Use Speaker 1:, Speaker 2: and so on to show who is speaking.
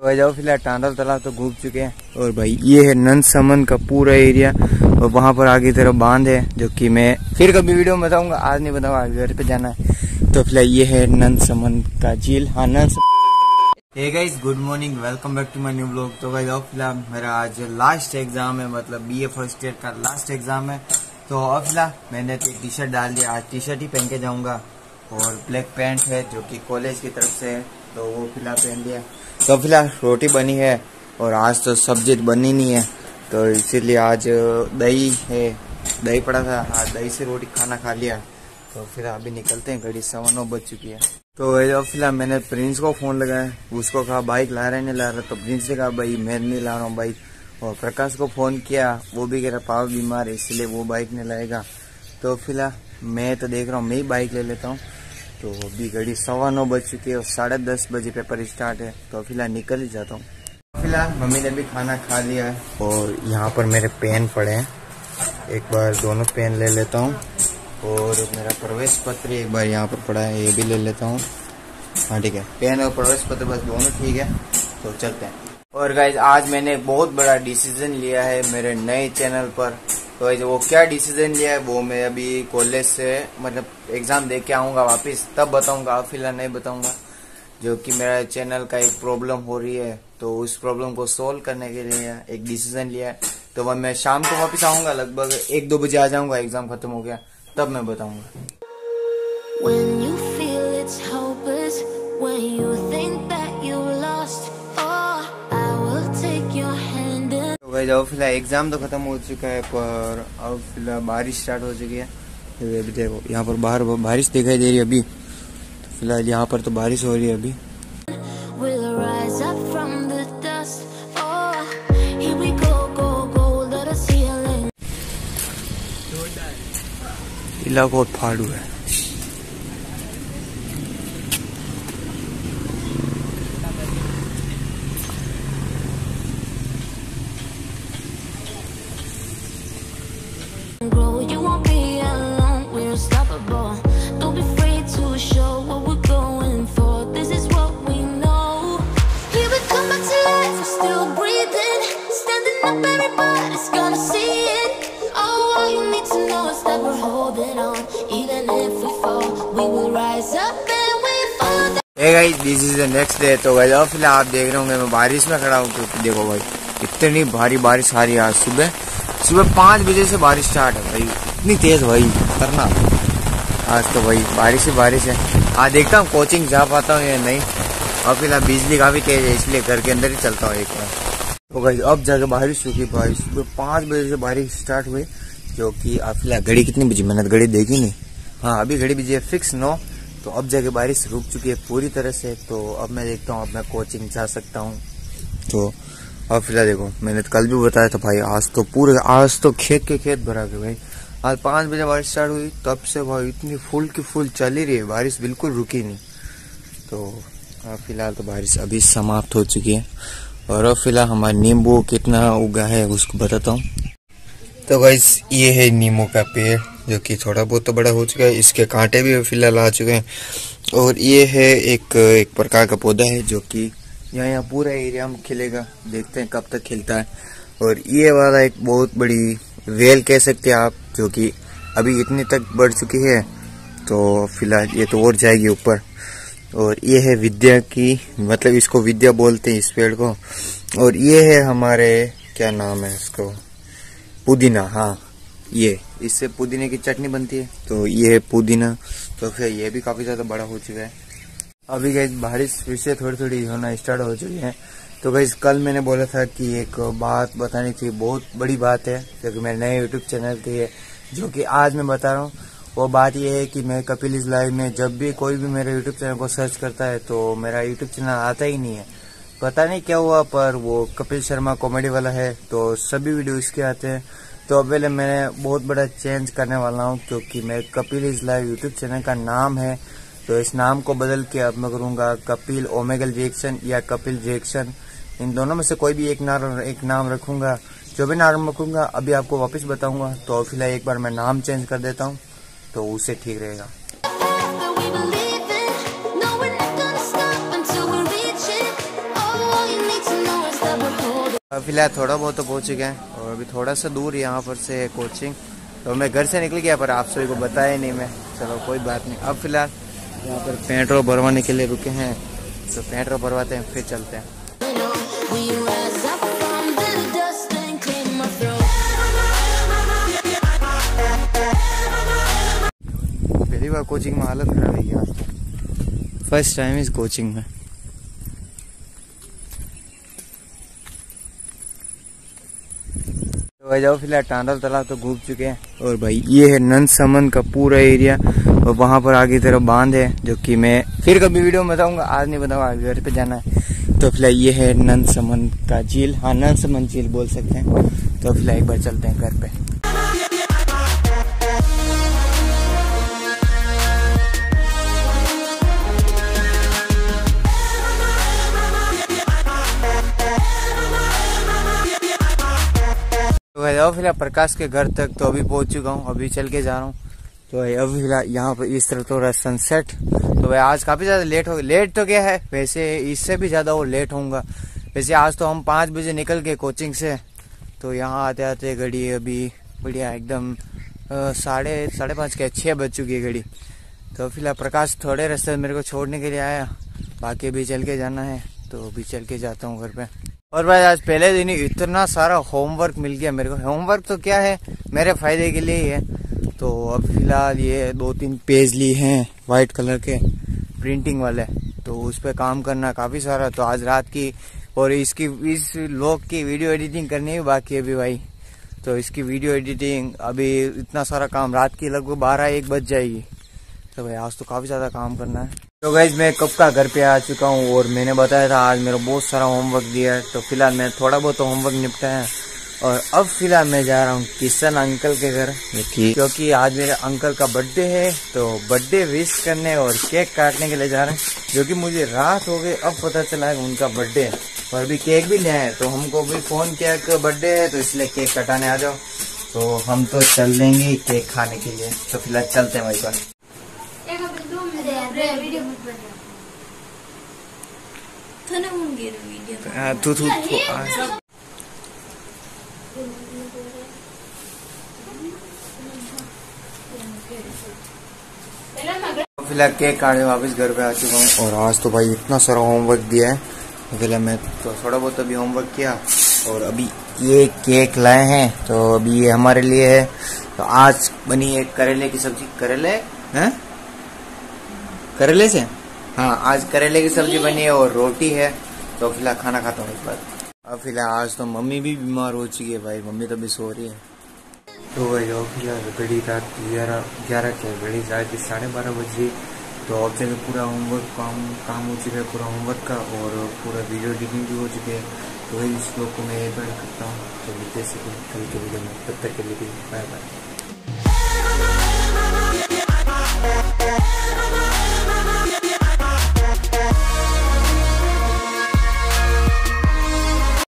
Speaker 1: तो जाओ, फ़िलहाल टांडल तालाब तो घूम चुके हैं। और भाई, ये है नंद समन का पूरा एरिया, और वहाँ पर आगे तरफ़ बाँध है, जो कि मैं फिर कभी वीडियो में बताऊँगा, आज नहीं बताऊँगा आज घर पे जाना है। तो फ़िलहाल ये है नंद समन का झील। हाँ नंद guys good morning welcome back to my new blog तो गाइस अब फ़िलहाल मेरा आज लास्ट एग्ज़ाम है मतलब बीए फ़र्स्ट ईयर का लास्ट एग्ज़ाम है। तो अब फ़िलहाल मैंने टी शर्ट डाल दिया, आज टी शर्ट ही पहन के जाऊँगा। और ब्लैक पैंट है, जो कि कॉलेज की तरफ़ से है। तो वो फ़िलहाल पहन लिया। तो फ़िलहाल रोटी बनी है और आज तो सब्ज़ी बनी नहीं है तो इसीलिए आज दही है। दही पड़ा था, आज दही से रोटी खाना खा लिया। तो फिर अभी निकलते हैं, घड़ी सवा नौ बज चुकी है। तो अब फ़िलहाल मैंने प्रिंस को फ़ोन लगाया, उसको कहा बाइक ला रहा है नहीं ला रहा। तो प्रिंस ने कहा, भाई, मैं नहीं ला रहा हूँ बाइक और प्रकाश को फ़ोन किया, वो भी कह रहा पापा बीमार है, इसलिए वो बाइक नहीं लाएगा। तो फ़िलहाल मैं तो देख रहा हूँ, मैं ही बाइक ले लेता हूँ। तो अभी घड़ी सवा नौ बज चुकी है और साढ़े दस बजे पेपर स्टार्ट है। तो फ़िलहाल निकल ही जाता हूँ। फ़िलहाल मम्मी ने भी खाना खा लिया है और यहाँ पर मेरे पेन पड़े हैं। एक बार दोनों पेन ले लेता हूँ और मेरा प्रवेश पत्र एक बार यहाँ पर पड़ा है, ये भी ले लेता हूँ। हाँ ठीक है। पेन और प्रवेश पत्र बस दोनों ठीक है तो चलते हैं। और गाइज़ आज मैंने बहुत बड़ा डिसीज़न लिया है मेरे नए चैनल पर। तो वो क्या डिसीज़न लिया है? वो मैं अभी कॉलेज से मतलब एग्ज़ाम दे के आऊँगा वापिस, तब बताऊँगा फ़िलहाल नहीं बताऊँगा। जो कि मेरा चैनल का एक प्रॉब्लम हो रही है तो उस प्रॉब्लम को सोल्व करने के लिए एक डिसीज़न लिया है। तो वह मैं शाम को वापिस आऊँगा, लगभग एक दो बजे आ जाऊँगा एग्ज़ाम खत्म हो गया, तब मैं बताऊँगा। भाई जाओ फ़िलहाल एग्ज़ाम तो खत्म हो चुका है पर अब फ़िलहाल बारिश स्टार्ट हो चुकी है। अभी देखो यहाँ पर बाहर बारिश दिखाई दे रही है अभी। तो फ़िलहाल यहाँ पर तो बारिश हो रही है अभी। इलाका बहुत फाड़ू है this is the next day तो भाई फ़िलहाल आप देख रहे होंगे, मैं बारिश में खड़ा हूँ, क्योंकि देखो भाई, इतनी भारी बारिश आ रही है आज सुबह। सुबह पाँच बजे से बारिश स्टार्ट है भाई। इतनी तेज भाई करना आज तो भाई, बारिश ही बारिश है। आज देखता हूँ कोचिंग जा पाता हूँ या नहीं। और फ़िलहाल बिजली काफ़ी तेज है, इसलिए घर के अंदर ही चलता हूँ एक बार। तो भाई अब जाके बारिश चुकी भाई सुबह पाँच बजे से बारिश स्टार्ट हुई, जो कि अब फ़िलहाल घड़ी कितनी बजी? मैंने घड़ी देखी नहीं। हाँ अभी घड़ी बजी है फिक्स नौ। तो अब जाके बारिश रुक चुकी है पूरी तरह से तो अब मैं देखता हूँ, अब मैं कोचिंग जा सकता हूँ। तो अब फ़िलहाल देखो, मैंने तो कल भी बताया था भाई, आज तो पूरे, आज तो खेत के खेत भरा गए भाई। आज पाँच बजे बारिश स्टार्ट हुई, तब से भाई इतनी फुल की फुल चल ही रही है, बारिश बिल्कुल रुकी नहीं। तो अब फ़िलहाल तो बारिश अभी समाप्त हो चुकी है। और अब फ़िलहाल हमारा नींबू कितना उगा है उसको बताता हूँ। तो भाई ये है नींबू का पेड़, जो कि थोड़ा बहुत तो बड़ा हो चुका है। इसके कांटे भी फ़िलहाल आ चुके हैं। और ये है एक एक प्रकार का पौधा है, जो कि यहाँ यहाँ पूरा एरिया में खिलेगा। देखते हैं कब तक खिलता है। और ये वाला एक बहुत बड़ी वेल कह सकते हैं आप, जो कि अभी इतनी तक बढ़ चुकी है। तो फ़िलहाल ये तो और जाएगी ऊपर। और ये है विद्या की मतलब इसको विद्या बोलते हैं इस पेड़ को। और ये है हमारे, क्या नाम है इसको पुदीना हाँ ये। इससे पुदीने की चटनी बनती है? तो ये है पुदीना। तो फिर ये भी काफ़ी ज़्यादा बड़ा हो चुका है। अभी गई बारिश फिर से थोड़ी थोड़ी होना स्टार्ट हो चुकी है। तो गई कल मैंने बोला था कि एक बात बतानी थी बहुत बड़ी बात है क्योंकि मेरे नए यूट्यूब चैनल की है जो कि आज मैं बता रहा हूँ। वो बात ये है कि मैं कपिल इज़ लाइव में जब भी कोई भी मेरे यूट्यूब चैनल को सर्च करता है तो मेरा यूट्यूब चैनल आता ही नहीं है। पता नहीं क्या हुआ, पर वो कपिल शर्मा कॉमेडी वाला है तो सभी वीडियो इसके आते हैं। तो अब पहले मैं बहुत बड़ा चेंज करने वाला हूँ, क्योंकि मैं Kapil is live YouTube channel का नाम है तो इस नाम को बदल के अब मैं करूँगा कपिल ओमेगल रिएक्शन या कपिल रिएक्शन इन दोनों में से कोई भी एक नाम एक नाम रखूँगा। जो भी नाम रखूँगा, अभी आपको वापस बताऊँगा। तो फ़िलहाल एक बार मैं नाम चेंज कर देता हूँ तो उससे ठीक रहेगा। अब फ़िलहाल थोड़ा बहुत तो पहुँच चुके हैं और अभी थोड़ा सा दूर यहाँ पर से है कोचिंग तो मैं घर से निकल गया, पर आप सभी को बताया नहीं मैं। चलो, कोई बात नहीं। अब फ़िलहाल यहाँ पर पेट्रोल भरवाने के लिए रुके हैं। तो पेट्रोल भरवाते हैं, फिर चलते हैं। पहली बार कोचिंग में हालत खराब है फ़र्स्ट टाइम इस कोचिंग में। भाई जाओ, फ़िलहाल टांडल तालाब तो घूम चुके हैं। और भाई, ये है नंद समन का पूरा एरिया और वहाँ पर आगे तरफ़ बाँध है, जो कि मैं फिर कभी वीडियो में बताऊँगा, आज नहीं बताऊँगा, आगे घर पे जाना है। तो फ़िलहाल ये है नंद समन का झील। हाँ नंद समन झील बोल सकते हैं। तो फ़िलहाल एक बार चलते हैं घर पे। भाई फ़िलहाल प्रकाश के घर तक तो अभी पहुँच चुका हूँ, अभी चल के जा रहा हूँ। तो भाई अभी फ़िलहाल यहाँ पर इस तरफ़ तो रहा सनसेट तो भाई, आज काफ़ी ज़्यादा लेट हो गया लेट तो क्या है, वैसे इससे भी ज़्यादा वो लेट होऊँगा। वैसे आज तो हम पाँच बजे निकल के कोचिंग से तो यहाँ आते आते घड़ी अभी बढ़िया एकदम साढ़े साढ़े पाँच के छः बज चुकी है घड़ी। तो फ़िलहाल प्रकाश थोड़े रास्ते मेरे को छोड़ने के लिए आया, बाकी अभी चल के जाना है तो अभी चल के जाता हूँ घर पे। और भाई, आज पहले दिन ही इतना सारा होमवर्क मिल गया मेरे को। होमवर्क तो क्या है? मेरे फ़ायदे के लिए ही है। तो अब फ़िलहाल ये दो तीन पेज लिए हैं वाइट कलर के प्रिंटिंग वाले। तो उस पर काम करना काफ़ी सारा। तो आज रात की और इसकी, इस लोग की वीडियो एडिटिंग करनी है बाकी है अभी भाई। तो इसकी वीडियो एडिटिंग अभी इतना सारा काम रात की लगभग बारह एक बज जाएगी। तो भाई आज तो काफ़ी ज़्यादा काम करना है। तो गैज मैं कब का घर पे आ चुका हूँ और मैंने बताया था आज मेरा बहुत सारा होमवर्क दिया है। तो फ़िलहाल मैं थोड़ा बहुत होमवर्क निपटा है। और अब फ़िलहाल मैं जा रहा हूँ किशन अंकल के घर क्योंकि आज मेरे अंकल का बर्थडे है। तो बर्थडे विश करने और केक काटने के लिए जा रहे हैं। जो कि मुझे रात हो गई अब पता चला है उनका बर्थडे है। और अभी केक भी ले आए तो हमको भी फ़ोन किया कि बर्थडे है तो इसलिए केक कटाने आ जाओ। तो हम तो चल देंगे केक खाने के लिए। तो फ़िलहाल चलते हैं तू तू फ़िलहाल केक काटने वापस घर पे आ चुका हूँ। और आज तो भाई इतना सारा होमवर्क दिया है। फ़िलहाल मैं तो थोड़ा बहुत अभी होमवर्क किया। और अभी ये केक लाए हैं तो अभी ये हमारे लिए है। तो आज बनी है करेले की सब्ज़ी। करेले? हैं? करेले से? हाँ आज करेले की सब्ज़ी बनी है और रोटी है तो फ़िलहाल खाना खाता हूँ इस बार अब फ़िलहाल आज तो मम्मी भी बीमार हो चुकी है भाई मम्मी तो भी सो रही है। तो भाई और फ़िलहाल घड़ी रात ग्यारह ग्यारह के घड़ी रात साढ़े बारह बजे तो अब जगह पूरा होमवर्क काम काम हो चुका है पूरा होमवर्क का और पूरा वीडियो एडिटिंग भी हो चुके हैं। तो वही इस लोग को मैं एड करता हूँ। तो मिलते कल के वीडियो में तब तक के लिए बाय बाय